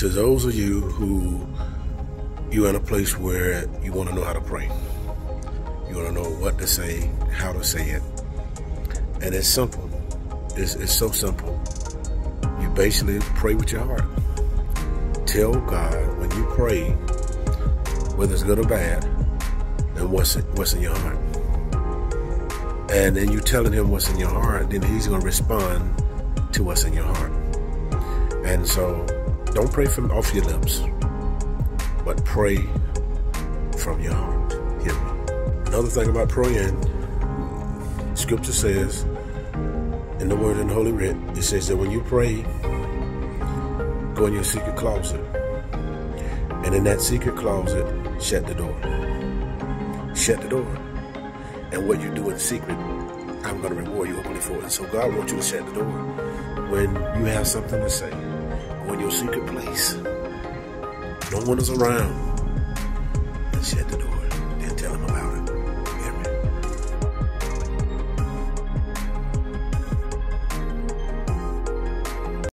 to those of you who you're in a place where you want to know how to pray. You want to know what to say, how to say it. And it's simple. It's, it's so simple. You basically pray with your heart. Tell God when you pray, whether it's good or bad, and what's what's in your heart. And then you're telling him what's in your heart, then he's going to respond to what's in your heart. And so don't pray from off your lips, but pray from your heart. Hear me. Another thing about praying, scripture says, in the word in the Holy Writ, it says that when you pray, go in your secret closet. And in that secret closet, shut the door. Shut the door. And what you do in secret, I'm going to reward you openly for it. So God wants you to shut the door. When you have something to say, go in your secret place. No one is around. And the